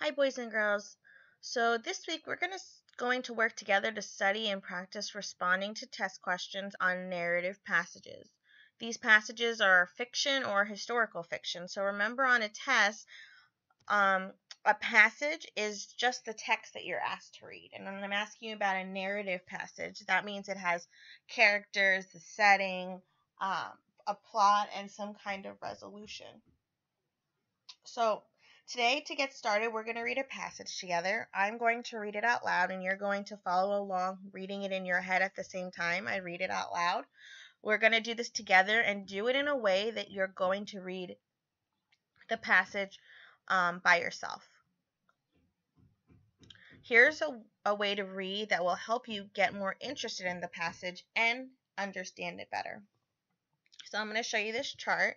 Hi, boys and girls. So this week we're going to going to work together to study and practice responding to test questions on narrative passages. These passages are fiction or historical fiction. So remember on a test, um, a passage is just the text that you're asked to read. And when I'm asking you about a narrative passage, that means it has characters, the setting, um, a plot, and some kind of resolution. So Today, to get started, we're going to read a passage together. I'm going to read it out loud, and you're going to follow along, reading it in your head at the same time I read it out loud. We're going to do this together and do it in a way that you're going to read the passage um, by yourself. Here's a, a way to read that will help you get more interested in the passage and understand it better. So I'm going to show you this chart.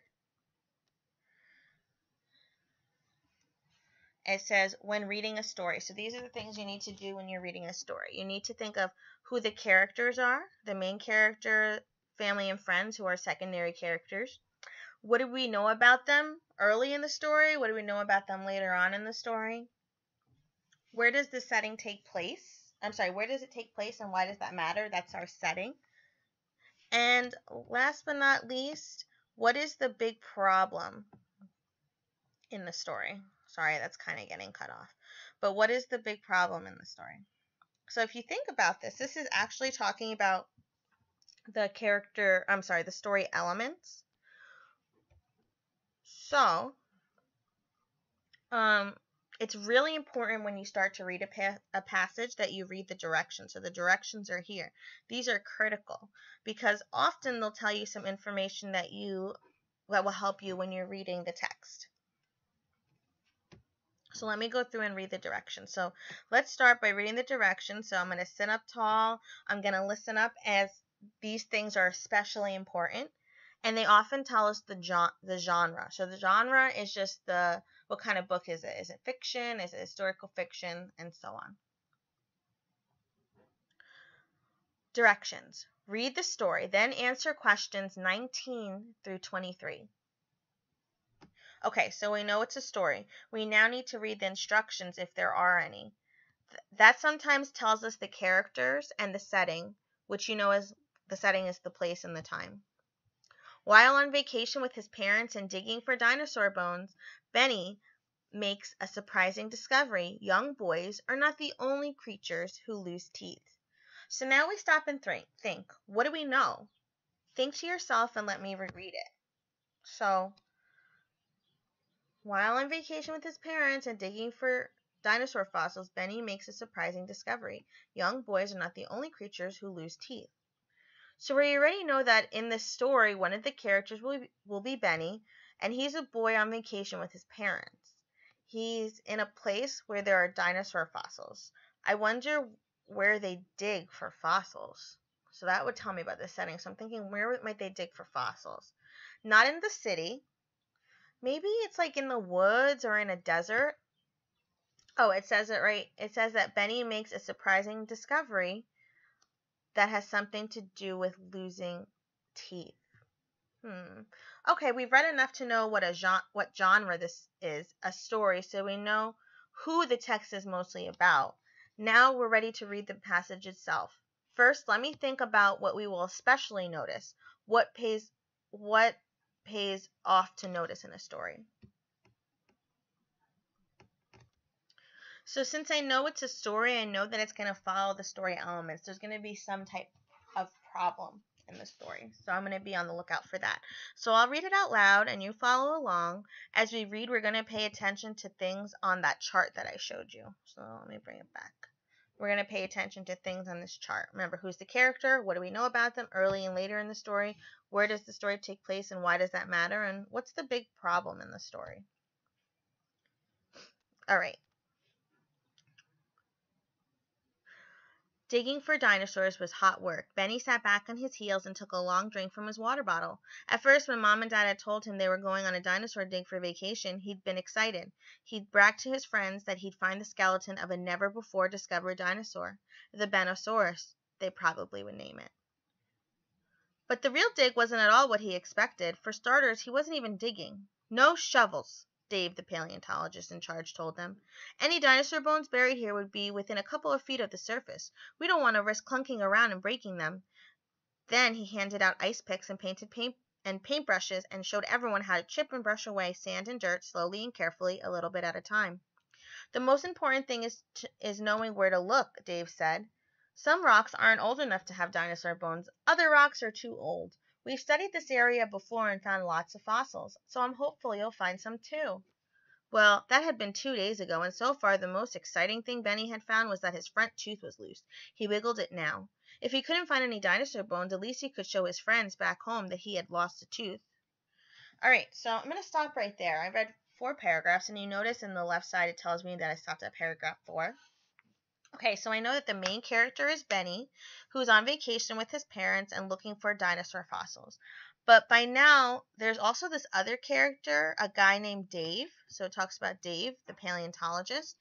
It says when reading a story. So these are the things you need to do when you're reading a story. You need to think of who the characters are, the main character, family and friends who are secondary characters. What do we know about them early in the story? What do we know about them later on in the story? Where does the setting take place? I'm sorry, where does it take place and why does that matter? That's our setting. And last but not least, what is the big problem in the story? Sorry, that's kind of getting cut off. But what is the big problem in the story? So if you think about this, this is actually talking about the character, I'm sorry, the story elements. So, um, it's really important when you start to read a, pa a passage that you read the directions. So the directions are here. These are critical because often they'll tell you some information that you that will help you when you're reading the text. So let me go through and read the directions. So let's start by reading the directions. So I'm going to sit up tall. I'm going to listen up as these things are especially important. And they often tell us the, the genre. So the genre is just the, what kind of book is it? Is it fiction? Is it historical fiction? And so on. Directions. Read the story, then answer questions 19 through 23. Okay, so we know it's a story. We now need to read the instructions if there are any. That sometimes tells us the characters and the setting, which you know as the setting is the place and the time. While on vacation with his parents and digging for dinosaur bones, Benny makes a surprising discovery. Young boys are not the only creatures who lose teeth. So now we stop and think, think what do we know? Think to yourself and let me reread it. So while on vacation with his parents and digging for dinosaur fossils, Benny makes a surprising discovery. Young boys are not the only creatures who lose teeth. So we already know that in this story, one of the characters will be, will be Benny, and he's a boy on vacation with his parents. He's in a place where there are dinosaur fossils. I wonder where they dig for fossils. So that would tell me about the setting. So I'm thinking, where might they dig for fossils? Not in the city, Maybe it's like in the woods or in a desert. Oh, it says it right. It says that Benny makes a surprising discovery that has something to do with losing teeth. Hmm. Okay, we've read enough to know what a genre, what genre this is, a story, so we know who the text is mostly about. Now we're ready to read the passage itself. First, let me think about what we will especially notice. What pays what pays off to notice in a story. So since I know it's a story, I know that it's going to follow the story elements. There's going to be some type of problem in the story. So I'm going to be on the lookout for that. So I'll read it out loud and you follow along. As we read, we're going to pay attention to things on that chart that I showed you. So let me bring it back. We're going to pay attention to things on this chart. Remember, who's the character? What do we know about them early and later in the story? Where does the story take place and why does that matter? And what's the big problem in the story? All right. Digging for dinosaurs was hot work. Benny sat back on his heels and took a long drink from his water bottle. At first, when Mom and Dad had told him they were going on a dinosaur dig for vacation, he'd been excited. He'd bragged to his friends that he'd find the skeleton of a never before discovered dinosaur, the Benosaurus, they probably would name it. But the real dig wasn't at all what he expected. For starters, he wasn't even digging. No shovels. Dave, the paleontologist in charge, told them. Any dinosaur bones buried here would be within a couple of feet of the surface. We don't want to risk clunking around and breaking them. Then he handed out ice picks and painted paint and paintbrushes and showed everyone how to chip and brush away sand and dirt slowly and carefully, a little bit at a time. The most important thing is to, is knowing where to look, Dave said. Some rocks aren't old enough to have dinosaur bones. Other rocks are too old. We've studied this area before and found lots of fossils, so I'm hopeful you'll find some too. Well, that had been two days ago, and so far the most exciting thing Benny had found was that his front tooth was loose. He wiggled it now. If he couldn't find any dinosaur bones, at least he could show his friends back home that he had lost a tooth. All right, so I'm going to stop right there. I read four paragraphs, and you notice in the left side it tells me that I stopped at paragraph four. Okay, so I know that the main character is Benny, who's on vacation with his parents and looking for dinosaur fossils. But by now, there's also this other character, a guy named Dave. So it talks about Dave, the paleontologist.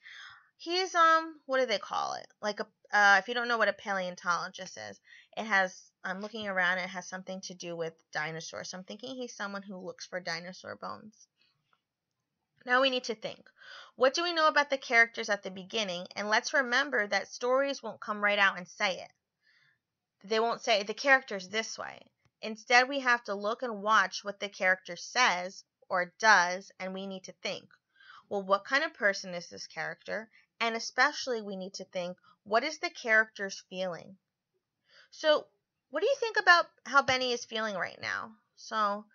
He's um, what do they call it? Like a uh, if you don't know what a paleontologist is, it has. I'm looking around. It has something to do with dinosaurs. So I'm thinking he's someone who looks for dinosaur bones. Now we need to think. What do we know about the characters at the beginning? And let's remember that stories won't come right out and say it. They won't say the character's this way. Instead, we have to look and watch what the character says or does, and we need to think. Well, what kind of person is this character? And especially, we need to think, what is the character's feeling? So, what do you think about how Benny is feeling right now? So,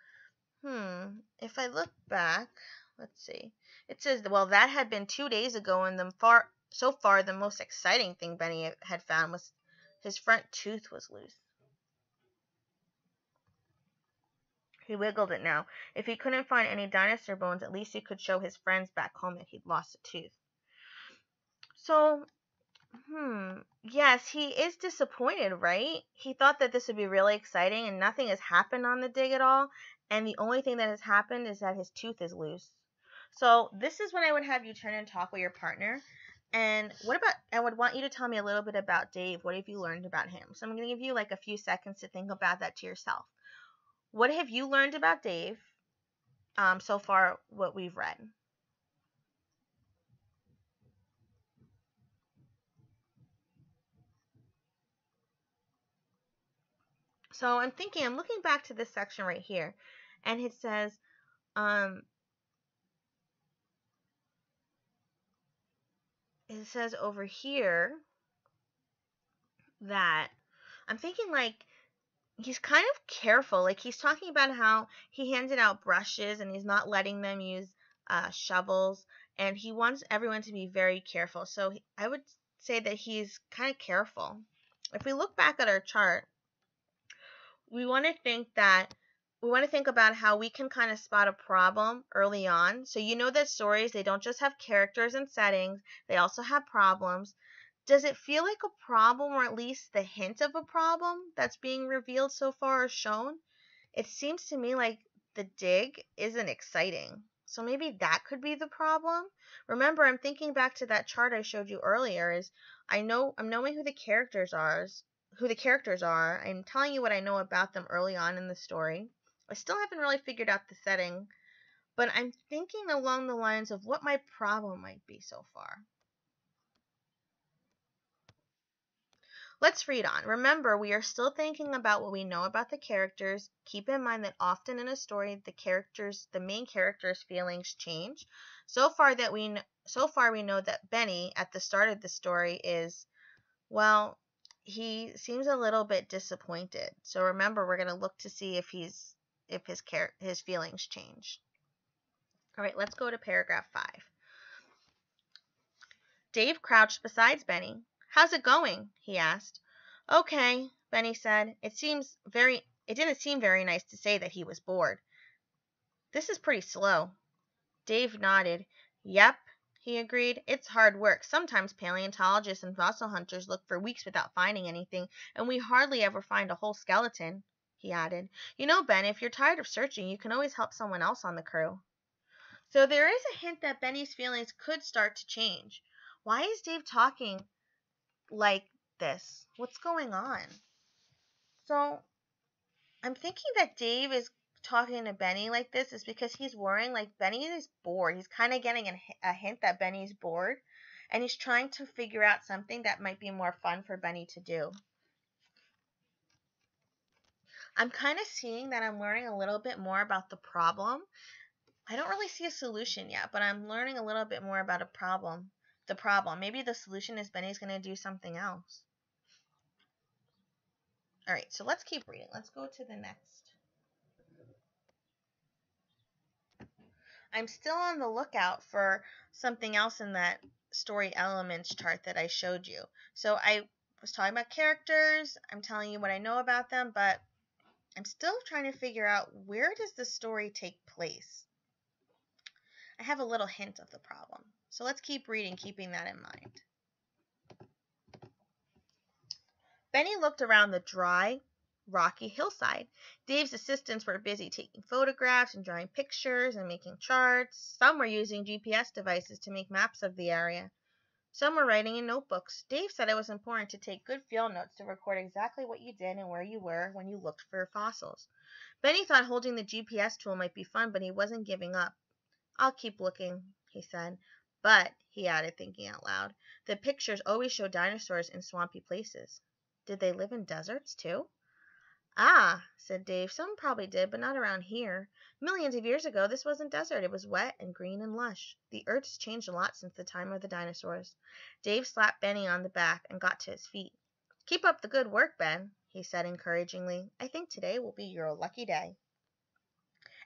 hmm, if I look back, let's see. It says, well, that had been two days ago, and the far so far the most exciting thing Benny had found was his front tooth was loose. He wiggled it now. If he couldn't find any dinosaur bones, at least he could show his friends back home that he'd lost a tooth. So, hmm, yes, he is disappointed, right? He thought that this would be really exciting, and nothing has happened on the dig at all. And the only thing that has happened is that his tooth is loose. So this is when I would have you turn and talk with your partner. And what about, I would want you to tell me a little bit about Dave. What have you learned about him? So I'm going to give you like a few seconds to think about that to yourself. What have you learned about Dave um, so far, what we've read? So I'm thinking, I'm looking back to this section right here, and it says, um, it says over here that I'm thinking like he's kind of careful. Like he's talking about how he handed out brushes and he's not letting them use uh, shovels, and he wants everyone to be very careful. So I would say that he's kind of careful. If we look back at our chart, we want to think that we want to think about how we can kind of spot a problem early on. So you know that stories, they don't just have characters and settings, they also have problems. Does it feel like a problem or at least the hint of a problem that's being revealed so far or shown? It seems to me like the dig isn't exciting. So maybe that could be the problem. Remember, I'm thinking back to that chart I showed you earlier is I know I'm knowing who the characters are, who the characters are. I'm telling you what I know about them early on in the story. I still haven't really figured out the setting, but I'm thinking along the lines of what my problem might be so far. Let's read on. Remember, we are still thinking about what we know about the characters. Keep in mind that often in a story, the characters, the main character's feelings change. So far that we so far we know that Benny at the start of the story is well, he seems a little bit disappointed. So remember, we're going to look to see if he's if his care his feelings change. All right, let's go to paragraph 5. Dave crouched beside Benny. "How's it going?" he asked. "Okay," Benny said. It seems very it didn't seem very nice to say that he was bored. "This is pretty slow." Dave nodded. "Yep," he agreed. "It's hard work. Sometimes paleontologists and fossil hunters look for weeks without finding anything, and we hardly ever find a whole skeleton," he added. "You know, Ben, if you're tired of searching you can always help someone else on the crew." So there is a hint that Benny's feelings could start to change. Why is Dave talking like this? What's going on? So I'm thinking that Dave is talking to Benny like this is because he's worrying like Benny is bored. He's kind of getting a, hint that Benny's bored and he's trying to figure out something that might be more fun for Benny to do. I'm kind of seeing that I'm learning a little bit more about the problem. I don't really see a solution yet, but I'm learning a little bit more about a problem. The problem. Maybe the solution is Benny's going to do something else. All right, so let's keep reading. Let's go to the next. I'm still on the lookout for something else in that story elements chart that I showed you. So I was talking about characters, I'm telling you what I know about them, but I'm still trying to figure out where does the story take place. I have a little hint of the problem. So let's keep reading, keeping that in mind. Benny looked around the dry, rocky hillside. Dave's assistants were busy taking photographs and drawing pictures and making charts. Some were using GPS devices to make maps of the area. Some were writing in notebooks. Dave said it was important to take good field notes to record exactly what you did and where you were when you looked for fossils. Benny thought holding the GPS tool might be fun, but he wasn't giving up. I'll keep looking, he said. But, he added, thinking out loud, the pictures always show dinosaurs in swampy places. Did they live in deserts, too? Ah, said Dave, some probably did, but not around here. Millions of years ago, this wasn't desert. It was wet and green and lush. The earth's changed a lot since the time of the dinosaurs. Dave slapped Benny on the back and got to his feet. Keep up the good work, Ben, he said encouragingly. I think today will be your lucky day.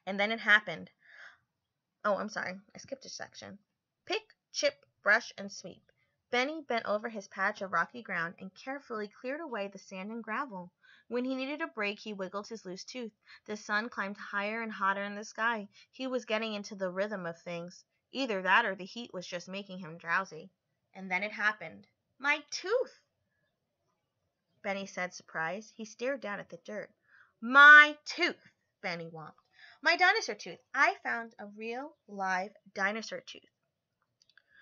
And then it happened. Oh, I'm sorry. I skipped a section. Pick, chip, brush, and sweep. Benny bent over his patch of rocky ground and carefully cleared away the sand and gravel. When he needed a break he wiggled his loose tooth. The sun climbed higher and hotter in the sky. He was getting into the rhythm of things. Either that or the heat was just making him drowsy. And then it happened. My tooth! Benny said, surprised. He stared down at the dirt. My tooth! Benny whomped. My dinosaur tooth. I found a real, live dinosaur tooth.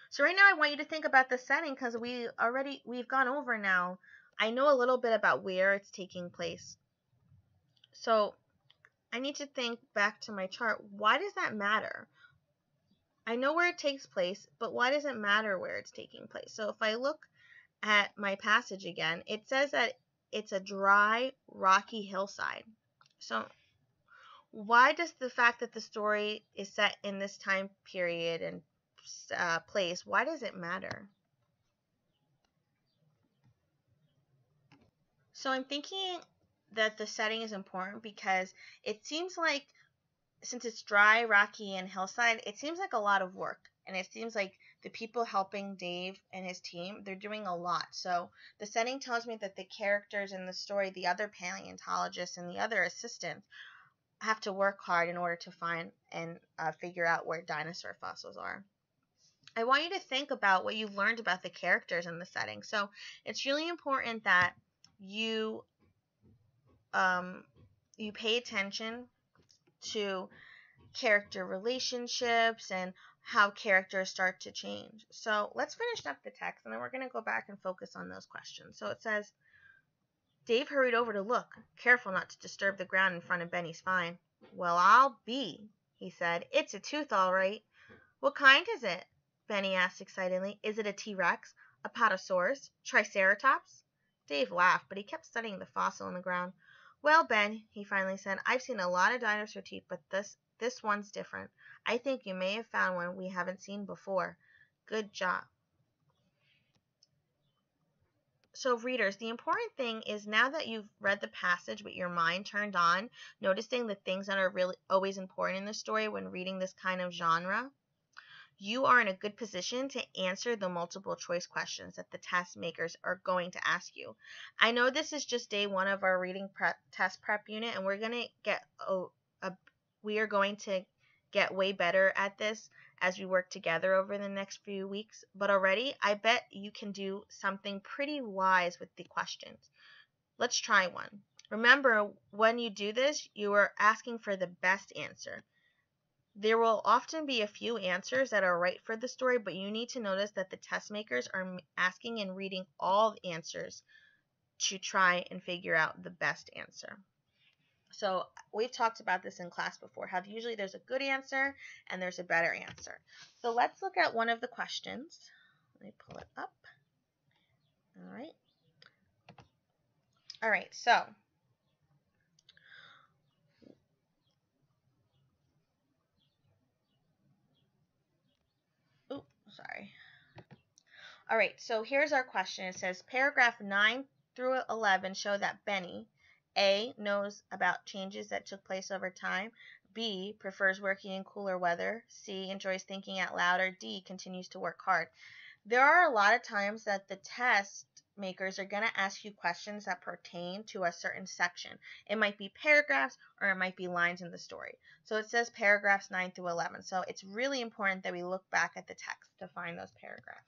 So right now I want you to think about the setting because we already, we've gone over now I know a little bit about where it's taking place. So I need to think back to my chart. Why does that matter? I know where it takes place, but why does it matter where it's taking place? So if I look at my passage again, it says that it's a dry, rocky hillside. So why does the fact that the story is set in this time period and uh, place, why does it matter? So I'm thinking that the setting is important because it seems like since it's dry, rocky, and hillside, it seems like a lot of work. And it seems like the people helping Dave and his team, they're doing a lot. So the setting tells me that the characters in the story, the other paleontologists and the other assistants, have to work hard in order to find and uh, figure out where dinosaur fossils are. I want you to think about what you've learned about the characters in the setting. So it's really important that you um, you pay attention to character relationships and how characters start to change. So let's finish up the text and then we're going to go back and focus on those questions. So it says, Dave hurried over to look, careful not to disturb the ground in front of Benny's spine. Well, I'll be, he said. It's a tooth, all right. What kind is it? Benny asked excitedly. Is it a T-Rex? A Apatosaurus? Triceratops? Dave laughed, but he kept studying the fossil in the ground. Well, Ben, he finally said, I've seen a lot of dinosaur teeth, but this this one's different. I think you may have found one we haven't seen before. Good job. So, readers, the important thing is now that you've read the passage with your mind turned on, noticing the things that are really always important in the story when reading this kind of genre, you are in a good position to answer the multiple choice questions that the test makers are going to ask you. I know this is just day one of our reading prep, test prep unit, and we're going to get a, a, we are going to get way better at this as we work together over the next few weeks. But already, I bet you can do something pretty wise with the questions. Let's try one. Remember, when you do this, you are asking for the best answer. There will often be a few answers that are right for the story, but you need to notice that the test makers are asking and reading all the answers to try and figure out the best answer. So we've talked about this in class before, how usually there's a good answer and there's a better answer. So let's look at one of the questions. Let me pull it up. All right. All right, so Oh, sorry. All right, so here's our question. It says paragraph 9 through 11 show that Benny, A, knows about changes that took place over time, B, prefers working in cooler weather, C, enjoys thinking out loud, or D, continues to work hard. There are a lot of times that the test makers are going to ask you questions that pertain to a certain section. It might be paragraphs or it might be lines in the story. So it says paragraphs 9 through 11. So it's really important that we look back at the text to find those paragraphs.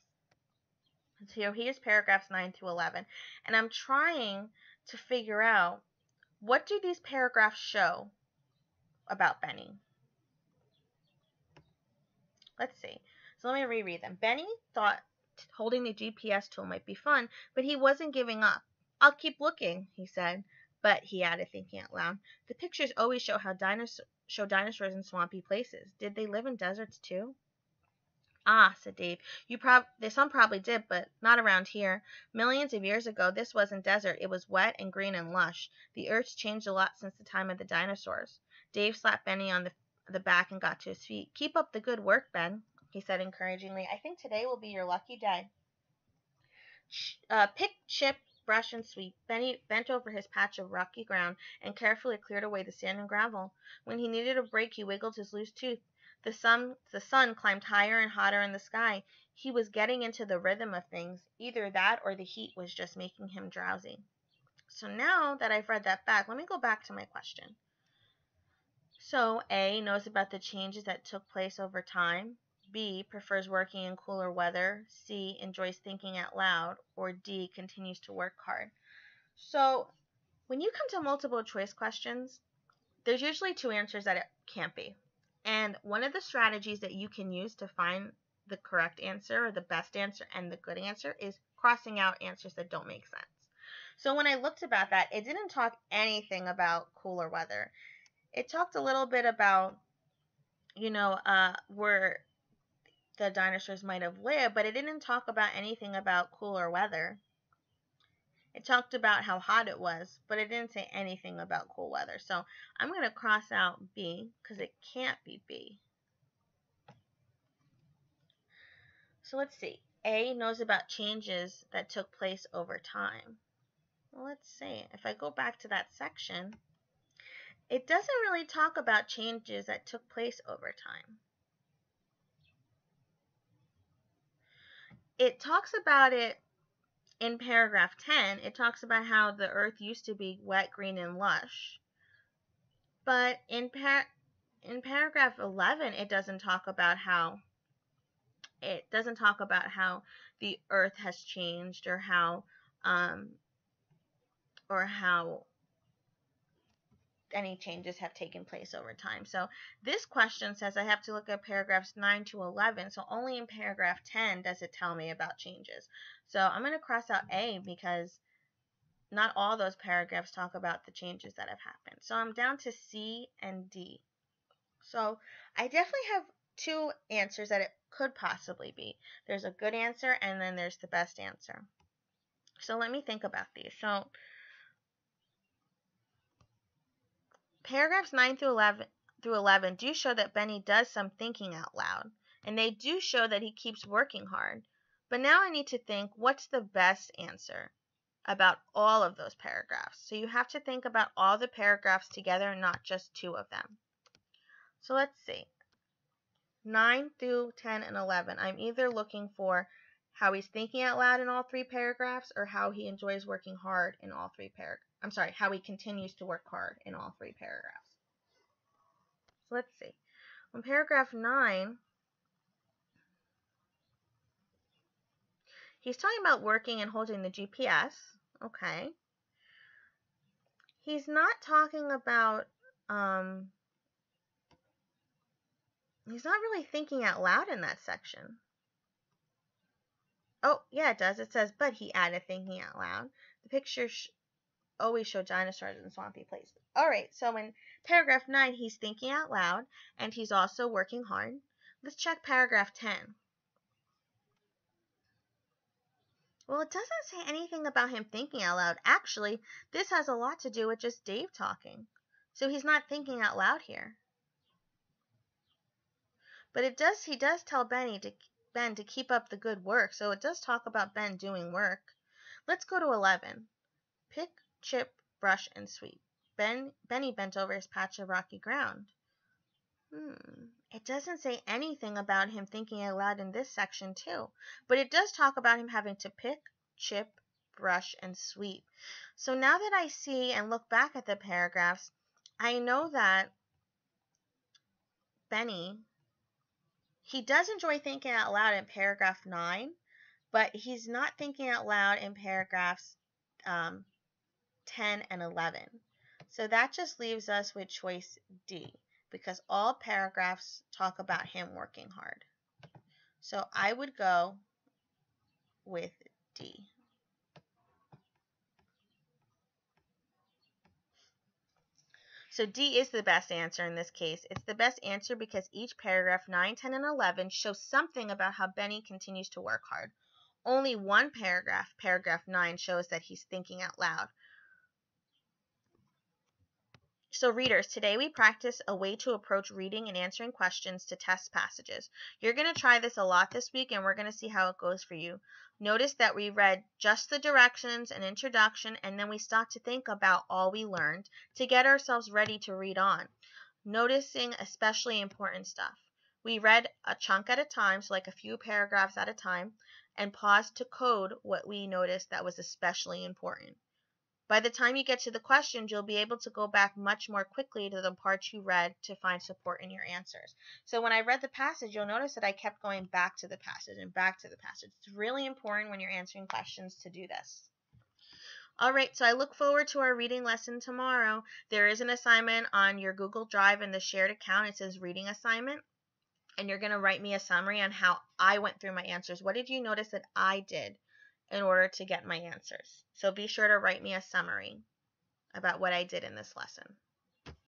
So here's paragraphs 9 through 11. And I'm trying to figure out what do these paragraphs show about Benny? Let's see. So let me reread them. Benny thought holding the GPS tool might be fun, but he wasn't giving up. I'll keep looking, he said. But, he added, thinking out loud, the pictures always show how dinosaurs show dinosaurs in swampy places. Did they live in deserts too? Ah, said Dave. You prob some probably did, but not around here. Millions of years ago, this wasn't desert. It was wet and green and lush. The earth's changed a lot since the time of the dinosaurs. Dave slapped Benny on the the back and got to his feet. Keep up the good work, Ben, he said encouragingly. I think today will be your lucky day. Uh, pick, chip, brush, and sweep. Benny bent over his patch of rocky ground and carefully cleared away the sand and gravel. When he needed a break, he wiggled his loose tooth. The sun, the sun climbed higher and hotter in the sky. He was getting into the rhythm of things. Either that or the heat was just making him drowsy. So now that I've read that back, let me go back to my question. So A knows about the changes that took place over time. B prefers working in cooler weather. C enjoys thinking out loud. Or D continues to work hard. So when you come to multiple choice questions, there's usually two answers that it can't be. And one of the strategies that you can use to find the correct answer or the best answer and the good answer is crossing out answers that don't make sense. So when I looked about that, it didn't talk anything about cooler weather. It talked a little bit about, you know, uh, where the dinosaurs might have lived, but it didn't talk about anything about cooler weather. It talked about how hot it was, but it didn't say anything about cool weather. So I'm going to cross out B because it can't be B. So let's see. A knows about changes that took place over time. Well, let's see. If I go back to that section, it doesn't really talk about changes that took place over time. It talks about it in paragraph 10, it talks about how the earth used to be wet, green, and lush. But in, par- in paragraph 11, it doesn't talk about how it doesn't talk about how the earth has changed or how um, or how any changes have taken place over time. So this question says I have to look at paragraphs 9 to 11. So only in paragraph 10 does it tell me about changes. So I'm going to cross out A because not all those paragraphs talk about the changes that have happened. So I'm down to C and D. So I definitely have two answers that it could possibly be. There's a good answer and then there's the best answer. So let me think about these. So Paragraphs 9 through 11, through 11 do show that Benny does some thinking out loud, and they do show that he keeps working hard. But now I need to think what's the best answer about all of those paragraphs. So you have to think about all the paragraphs together, and not just two of them. So let's see. 9 through 10 and 11. I'm either looking for how he's thinking out loud in all three paragraphs or how he enjoys working hard in all three paragraphs. I'm sorry, how he continues to work hard in all three paragraphs. So let's see. On paragraph 9, he's talking about working and holding the GPS. Okay. He's not talking about, um, he's not really thinking out loud in that section. Oh, yeah, it does. It says, but he added thinking out loud. The picture always show dinosaurs in swampy places. All right, so in paragraph 9, he's thinking out loud and he's also working hard. Let's check paragraph 10. Well, it doesn't say anything about him thinking out loud. Actually, this has a lot to do with just Dave talking. So he's not thinking out loud here. But it does he does tell Benny to Ben to keep up the good work. So it does talk about Ben doing work. Let's go to 11. Pick, chip, brush, and sweep. Ben Benny bent over his patch of rocky ground. Hmm. It doesn't say anything about him thinking aloud in this section, too, but it does talk about him having to pick, chip, brush, and sweep. So now that I see and look back at the paragraphs, I know that Benny, he does enjoy thinking out loud in paragraph 9, but he's not thinking out loud in paragraphs um, 10 and 11. So that just leaves us with choice D because all paragraphs talk about him working hard. So I would go with D. So D is the best answer in this case. It's the best answer because each paragraph 9, 10, and 11 shows something about how Benny continues to work hard. Only one paragraph, paragraph 9, shows that he's thinking out loud. So readers, today we practice a way to approach reading and answering questions to test passages. You're going to try this a lot this week and we're going to see how it goes for you. Notice that we read just the directions and introduction and then we stopped to think about all we learned to get ourselves ready to read on. Noticing especially important stuff. We read a chunk at a time, so like a few paragraphs at a time, and paused to code what we noticed that was especially important. By the time you get to the questions, you'll be able to go back much more quickly to the parts you read to find support in your answers. So when I read the passage, you'll notice that I kept going back to the passage and back to the passage. It's really important when you're answering questions to do this. All right, so I look forward to our reading lesson tomorrow. There is an assignment on your Google Drive in the shared account. It says reading assignment. And you're going to write me a summary on how I went through my answers. What did you notice that I did? In order to get my answers. So be sure to write me a summary about what I did in this lesson.